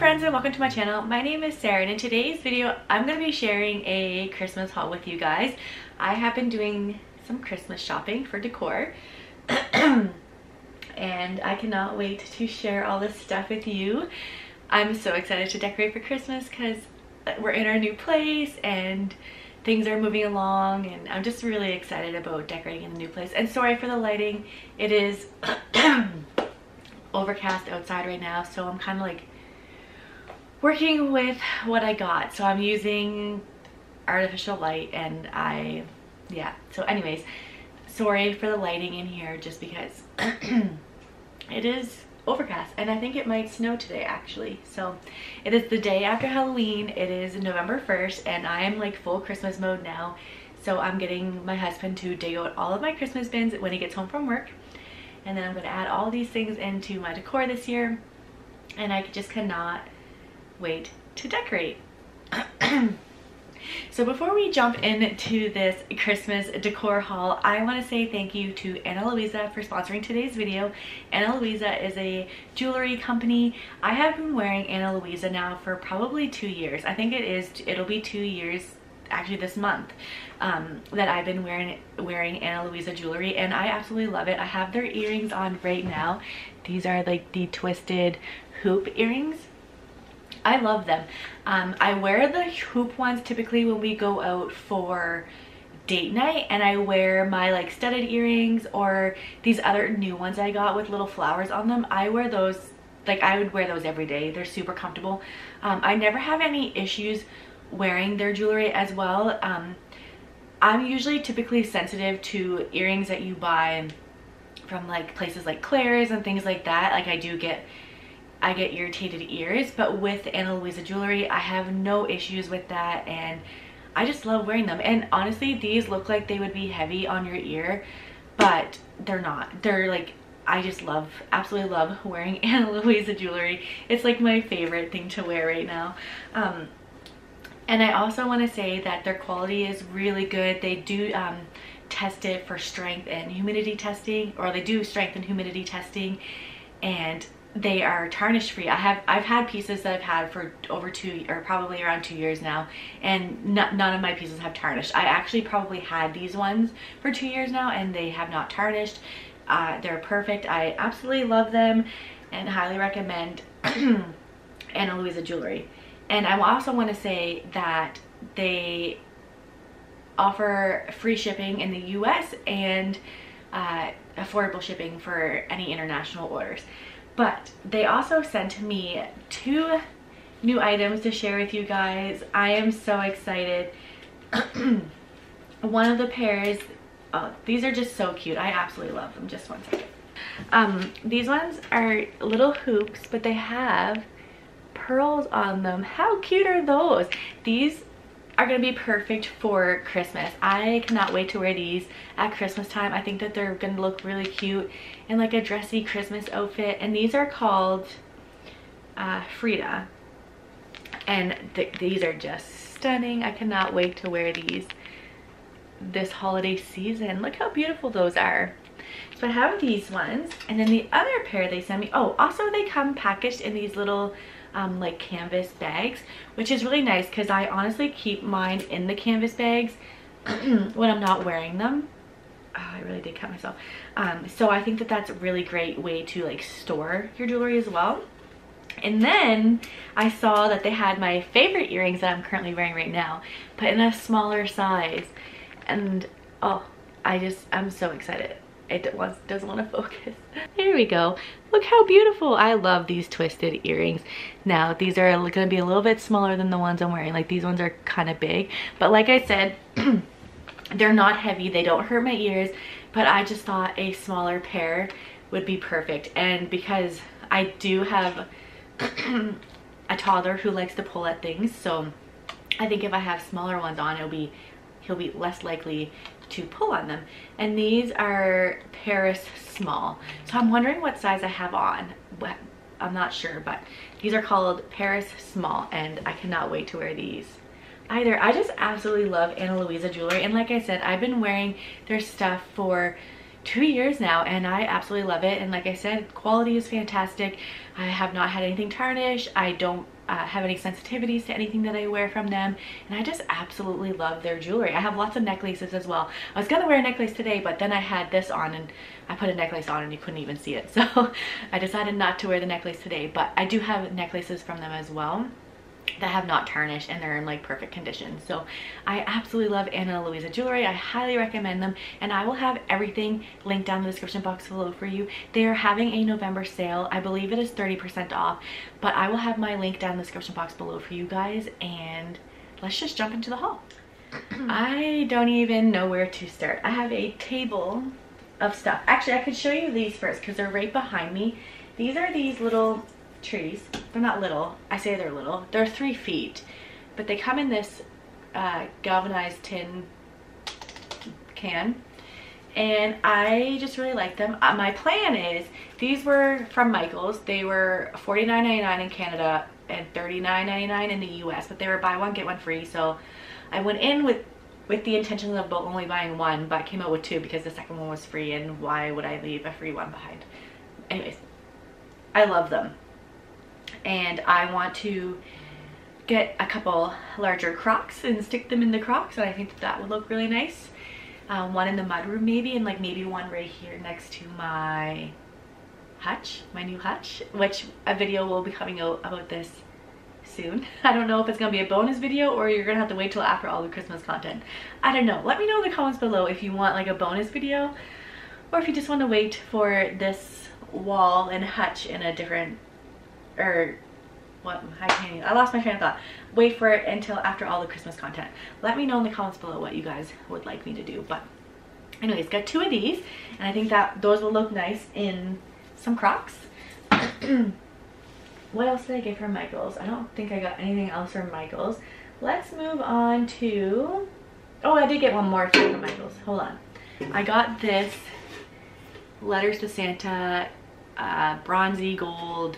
friends and welcome to my channel. My name is Sarah and in today's video I'm going to be sharing a Christmas haul with you guys. I have been doing some Christmas shopping for decor and I cannot wait to share all this stuff with you. I'm so excited to decorate for Christmas because uh, we're in our new place and things are moving along and I'm just really excited about decorating in the new place. And sorry for the lighting, it is overcast outside right now so I'm kind of like working with what I got. So I'm using artificial light and I, yeah. So anyways, sorry for the lighting in here just because it is overcast and I think it might snow today actually. So it is the day after Halloween. It is November 1st and I am like full Christmas mode now. So I'm getting my husband to dig out all of my Christmas bins when he gets home from work. And then I'm going to add all these things into my decor this year. And I just cannot wait to decorate. so before we jump into this Christmas decor haul, I want to say thank you to Ana Luisa for sponsoring today's video. Ana Luisa is a jewelry company. I have been wearing Ana Luisa now for probably two years. I think it is, it'll be two years actually this month um, that I've been wearing wearing Ana Luisa jewelry and I absolutely love it. I have their earrings on right now. These are like the twisted hoop earrings I love them. Um, I wear the hoop ones typically when we go out for date night and I wear my like studded earrings or these other new ones I got with little flowers on them. I wear those, like I would wear those every day. They're super comfortable. Um, I never have any issues wearing their jewelry as well. Um, I'm usually typically sensitive to earrings that you buy from like places like Claire's and things like that. Like I do get I get irritated ears but with Ana Luisa jewelry I have no issues with that and I just love wearing them. And honestly these look like they would be heavy on your ear but they're not. They're like I just love absolutely love wearing Ana Luisa jewelry. It's like my favorite thing to wear right now. Um, and I also want to say that their quality is really good. They do um, test it for strength and humidity testing or they do strength and humidity testing and they are tarnish free. I have I've had pieces that I've had for over two or probably around two years now and none of my pieces have tarnished. I actually probably had these ones for two years now and they have not tarnished. Uh, they're perfect. I absolutely love them and highly recommend Ana Luisa jewelry. And I also want to say that they offer free shipping in the US and uh, affordable shipping for any international orders. But they also sent me two new items to share with you guys. I am so excited. One of the pairs, oh, these are just so cute. I absolutely love them. Just one second. Um, these ones are little hoops, but they have pearls on them. How cute are those? These are going to be perfect for Christmas. I cannot wait to wear these at Christmas time. I think that they're going to look really cute in like a dressy Christmas outfit. And these are called uh, Frida. And th these are just stunning. I cannot wait to wear these this holiday season. Look how beautiful those are. So I have these ones. And then the other pair they sent me. Oh, also they come packaged in these little um, like canvas bags, which is really nice because I honestly keep mine in the canvas bags when I'm not wearing them. Oh, I really did cut myself. Um, so I think that that's a really great way to like store your jewelry as well. And then I saw that they had my favorite earrings that I'm currently wearing right now, but in a smaller size. And oh, I just, I'm so excited it doesn't want to focus. There we go. Look how beautiful. I love these twisted earrings. Now, these are going to be a little bit smaller than the ones I'm wearing. Like, these ones are kind of big. But like I said, they're not heavy. They don't hurt my ears. But I just thought a smaller pair would be perfect. And because I do have a toddler who likes to pull at things, so I think if I have smaller ones on, it'll be he'll be less likely to pull on them. And these are Paris small. So I'm wondering what size I have on. I'm not sure, but these are called Paris small and I cannot wait to wear these either. I just absolutely love Ana Luisa jewelry. And like I said, I've been wearing their stuff for two years now and I absolutely love it. And like I said, quality is fantastic. I have not had anything tarnish. I don't uh, have any sensitivities to anything that I wear from them and I just absolutely love their jewelry. I have lots of necklaces as well. I was gonna wear a necklace today but then I had this on and I put a necklace on and you couldn't even see it so I decided not to wear the necklace today but I do have necklaces from them as well that have not tarnished and they're in like perfect condition. So i absolutely love Ana Luisa jewelry. I highly recommend them. And i will have everything linked down in the description box below for you. They are having a november sale. I believe it is 30 percent off. But i will have my link down in the description box below for you guys. And let's just jump into the haul. I don't even know where to start. I have a table of stuff. Actually i could show you these first because they're right behind me. These are these little trees. They're not little. I say they're little. They're three feet, but they come in this uh, galvanized tin can and I just really like them. Uh, my plan is, these were from Michaels. They were $49.99 in Canada and $39.99 in the US, but they were buy one, get one free. So I went in with with the intention of only buying one, but came out with two because the second one was free and why would I leave a free one behind? Anyways, I love them and I want to get a couple larger crocks and stick them in the crocks and I think that, that would look really nice. Um, one in the mudroom maybe and like maybe one right here next to my hutch, my new hutch, which a video will be coming out about this soon. I don't know if it's gonna be a bonus video or you're gonna have to wait till after all the Christmas content. I don't know. Let me know in the comments below if you want like a bonus video or if you just want to wait for this wall and hutch in a different or what I can't I lost my train of thought. Wait for it until after all the Christmas content. Let me know in the comments below what you guys would like me to do. But anyways, got two of these and I think that those will look nice in some crocks. what else did I get from Michaels? I don't think I got anything else from Michaels. Let's move on to, oh, I did get one more from Michaels. Hold on. I got this Letters to Santa uh, bronzy gold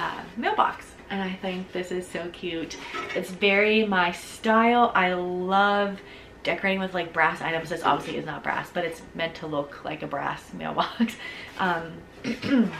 uh, mailbox and I think this is so cute. It's very my style. I love decorating with like brass items. This obviously is not brass, but it's meant to look like a brass mailbox. Um,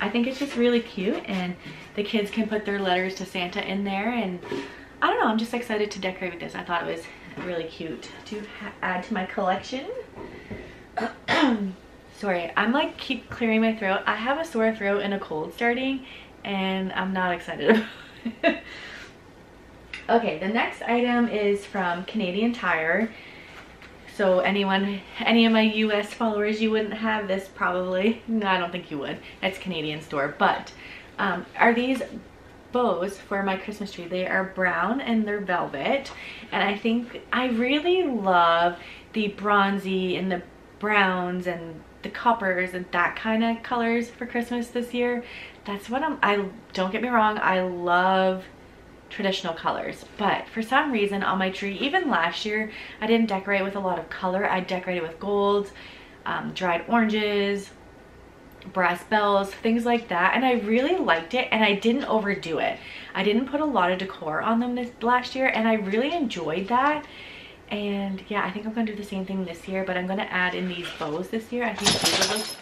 I think it's just really cute and the kids can put their letters to Santa in there and I don't know, I'm just excited to decorate with this. I thought it was really cute to add to my collection. Sorry, I'm like keep clearing my throat. I have a sore throat and a cold starting and I'm not excited Okay, the next item is from Canadian Tire. So anyone, any of my US followers, you wouldn't have this probably. No, I don't think you would. It's Canadian store. But um, are these bows for my Christmas tree. They are brown and they're velvet. And I think I really love the bronzy and the browns and the coppers and that kind of colors for Christmas this year. That's what I'm, I, don't get me wrong, I love traditional colors but for some reason on my tree even last year I didn't decorate with a lot of color. I decorated with golds um, dried oranges brass bells things like that and I really liked it and I didn't overdo it. I didn't put a lot of decor on them this last year and I really enjoyed that and yeah i think i'm gonna do the same thing this year but i'm gonna add in these bows this year. I think these are those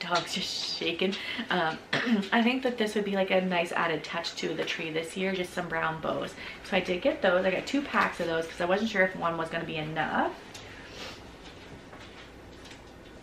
dog's just shaking. Um, i think that this would be like a nice added touch to the tree this year just some brown bows. So i did get those. I got two packs of those because i wasn't sure if one was going to be enough.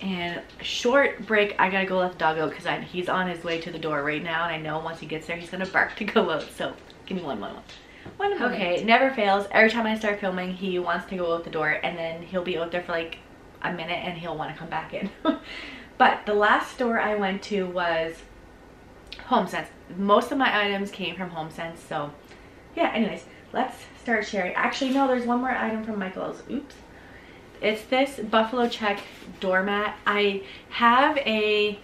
And short break i gotta go let the dog out because he's on his way to the door right now and i know once he gets there he's gonna bark to go out. So give me one moment okay, never fails. Every time I start filming, he wants to go out the door and then he'll be out there for like a minute and he'll want to come back in. but the last store I went to was HomeSense. Most of my items came from HomeSense, so yeah, anyways, let's start sharing. Actually, no, there's one more item from Michael's. Oops. It's this Buffalo Check doormat. I have a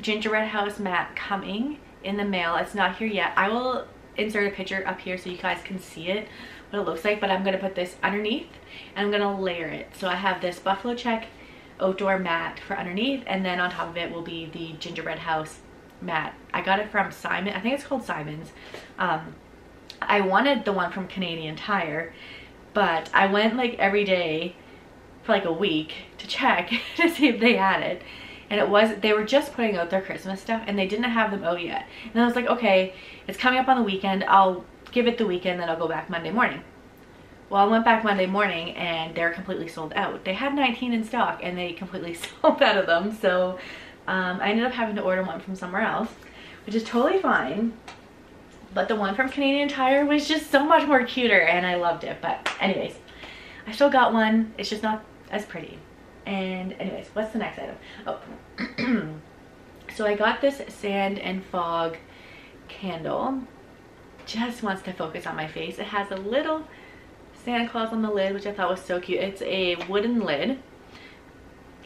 gingerbread house mat coming in the mail. It's not here yet. I will insert a picture up here so you guys can see it what it looks like but I'm gonna put this underneath and I'm gonna layer it. So I have this buffalo check outdoor mat for underneath and then on top of it will be the gingerbread house mat. I got it from Simon I think it's called Simon's. Um, I wanted the one from Canadian Tire but I went like every day for like a week to check to see if they had it. And it was, they were just putting out their Christmas stuff and they didn't have them out yet. And I was like, okay, it's coming up on the weekend. I'll give it the weekend, then I'll go back Monday morning. Well, I went back Monday morning and they're completely sold out. They had 19 in stock and they completely sold out of them. So um, I ended up having to order one from somewhere else, which is totally fine. But the one from Canadian Tire was just so much more cuter and I loved it. But anyways, I still got one. It's just not as pretty. And anyways, what's the next item? Oh, so I got this sand and fog candle. Just wants to focus on my face. It has a little Santa Claus on the lid, which I thought was so cute. It's a wooden lid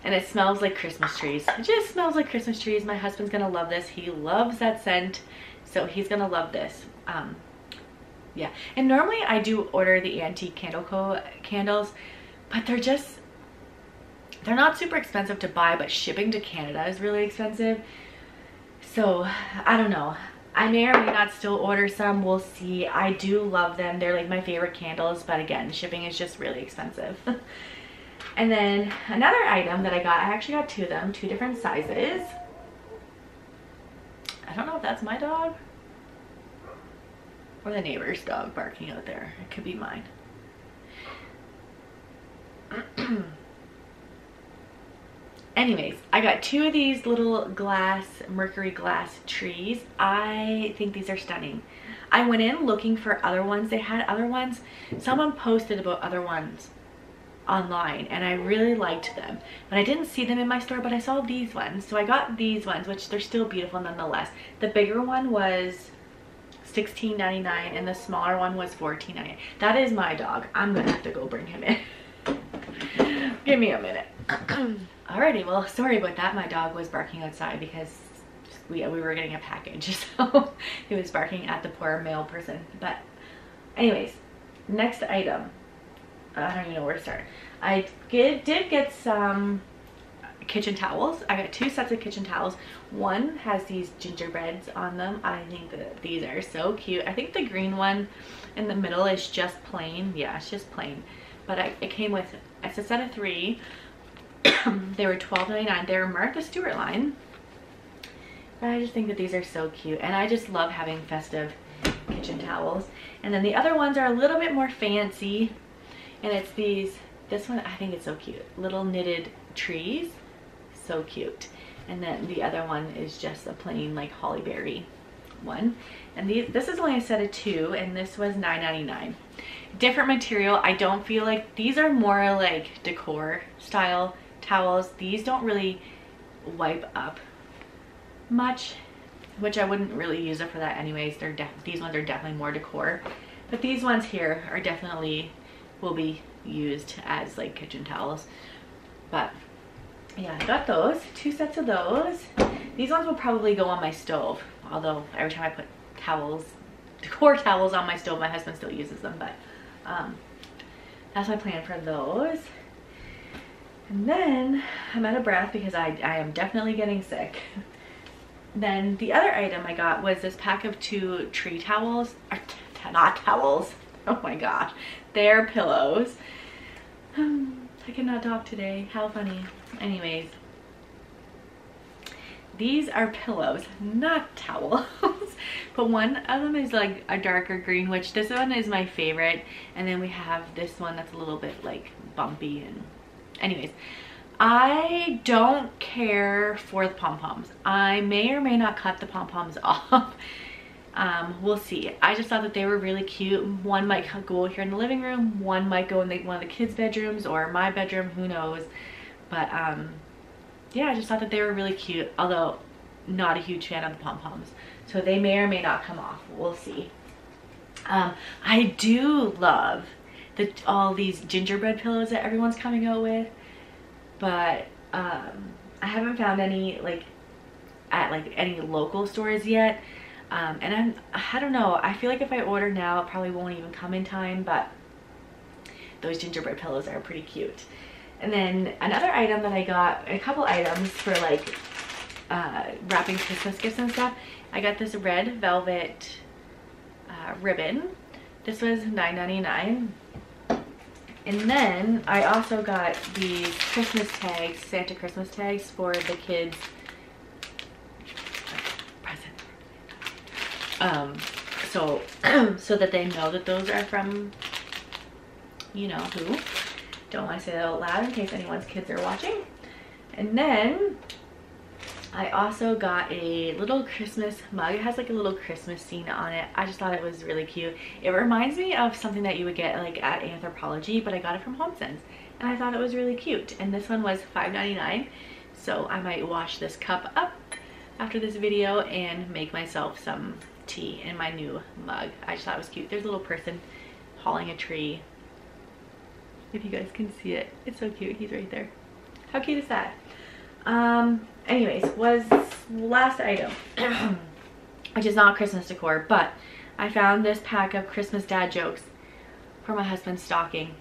and it smells like Christmas trees. It just smells like Christmas trees. My husband's gonna love this. He loves that scent, so he's gonna love this. Um, yeah, and normally I do order the Antique Candle Co. candles, but they're just, they're not super expensive to buy, but shipping to Canada is really expensive. So, I don't know. I may or may not still order some. We'll see. I do love them. They're like my favorite candles, but again, shipping is just really expensive. and then another item that I got, I actually got two of them, two different sizes. I don't know if that's my dog or the neighbor's dog barking out there. It could be mine. anyways i got two of these little glass mercury glass trees. I think these are stunning. I went in looking for other ones. They had other ones. Someone posted about other ones online and i really liked them. But i didn't see them in my store but i saw these ones. So i got these ones which they're still beautiful nonetheless. The bigger one was $16.99 and the smaller one was $14.99 that is my dog. I'm gonna have to go bring him in. Give me a minute Alrighty, well, sorry about that. My dog was barking outside because we, we were getting a package. So he was barking at the poor mail person. But anyways, next item. I don't even know where to start. I did, did get some kitchen towels. I got two sets of kitchen towels. One has these gingerbreads on them. I think that these are so cute. I think the green one in the middle is just plain. Yeah, it's just plain. But I, it came with, it's a set of three. they were $12.99. They were Martha Stewart line. But I just think that these are so cute. And I just love having festive kitchen towels. And then the other ones are a little bit more fancy. And it's these, this one, I think it's so cute. Little knitted trees. So cute. And then the other one is just a plain like holly berry one. And these, this is only a set of two and this was $9.99. Different material. I don't feel like, these are more like decor style towels. These don't really wipe up much, which I wouldn't really use it for that anyways. They're These ones are definitely more decor. But these ones here are definitely, will be used as like kitchen towels. But yeah, I got those, two sets of those. These ones will probably go on my stove. Although every time I put towels, decor towels on my stove, my husband still uses them. But um, that's my plan for those. And then I'm out of breath because I, I am definitely getting sick. then the other item I got was this pack of two tree towels, not towels, oh my gosh, they're pillows. Um, I cannot talk today, how funny. Anyways, these are pillows, not towels. but one of them is like a darker green, which this one is my favorite. And then we have this one that's a little bit like bumpy and anyways I don't care for the pom-poms. I may or may not cut the pom-poms off. Um, we'll see. I just thought that they were really cute. One might go here in the living room. One might go in the, one of the kids' bedrooms or my bedroom. Who knows? But um, yeah, I just thought that they were really cute. Although not a huge fan of the pom-poms. So they may or may not come off. We'll see. Um, I do love the, all these gingerbread pillows that everyone's coming out with but um, I haven't found any like at like any local stores yet. Um, and I'm, I don't know, I feel like if I order now, it probably won't even come in time, but those gingerbread pillows are pretty cute. And then another item that I got, a couple items for like uh, wrapping Christmas gifts and stuff. I got this red velvet uh, ribbon. This was $9.99. And then I also got these Christmas tags, Santa Christmas tags for the kids. Present. Um, so, so that they know that those are from, you know who. Don't want to say that out loud in case anyone's kids are watching. And then I also got a little Christmas mug. It has like a little Christmas scene on it. I just thought it was really cute. It reminds me of something that you would get like at Anthropologie, but I got it from HomeSense. And I thought it was really cute. And this one was $5.99. So I might wash this cup up after this video and make myself some tea in my new mug. I just thought it was cute. There's a little person hauling a tree. If you guys can see it. It's so cute. He's right there. How cute is that? Um, anyways, was last item, which is not Christmas decor, but I found this pack of Christmas dad jokes for my husband's stocking.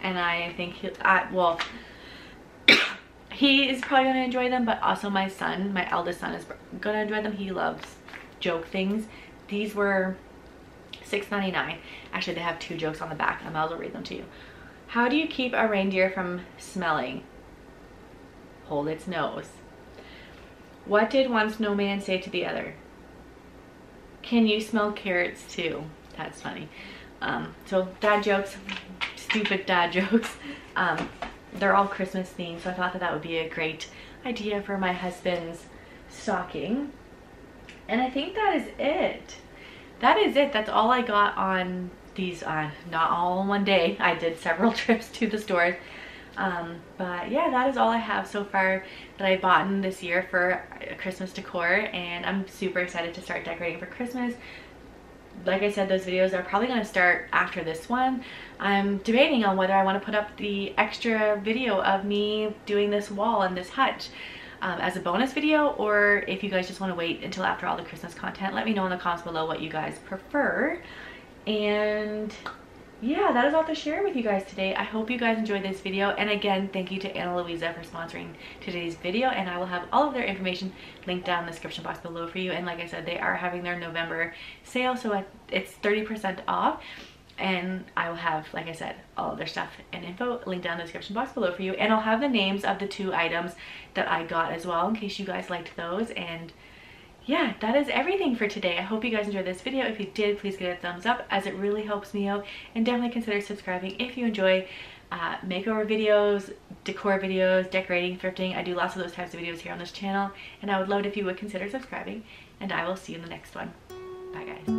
And I think, he, I, well, he is probably going to enjoy them, but also my son, my eldest son is going to enjoy them. He loves joke things. These were $6.99. Actually, they have two jokes on the back. I might as well read them to you. How do you keep a reindeer from smelling? Hold its nose. What did one snowman say to the other? Can you smell carrots too? That's funny. Um, so dad jokes, stupid dad jokes. Um, they're all Christmas themed, so I thought that that would be a great idea for my husband's stocking. And I think that is it. That is it. That's all I got on these, uh, not all in one day. I did several trips to the stores. Um, but yeah, that is all I have so far that I bought in this year for Christmas decor and I'm super excited to start decorating for Christmas. Like I said, those videos are probably going to start after this one. I'm debating on whether I want to put up the extra video of me doing this wall and this hutch um, as a bonus video or if you guys just want to wait until after all the Christmas content. Let me know in the comments below what you guys prefer. And yeah, that is all to share with you guys today. I hope you guys enjoyed this video. And again, thank you to Ana Luisa for sponsoring today's video. And I will have all of their information linked down in the description box below for you. And like I said, they are having their November sale. So it's 30% off. And I will have, like I said, all of their stuff and info linked down in the description box below for you. And I'll have the names of the two items that I got as well in case you guys liked those. And yeah, that is everything for today. I hope you guys enjoyed this video. If you did, please give it a thumbs up as it really helps me out. And definitely consider subscribing if you enjoy uh, makeover videos, decor videos, decorating, thrifting. I do lots of those types of videos here on this channel. And I would love it if you would consider subscribing. And I will see you in the next one. Bye guys.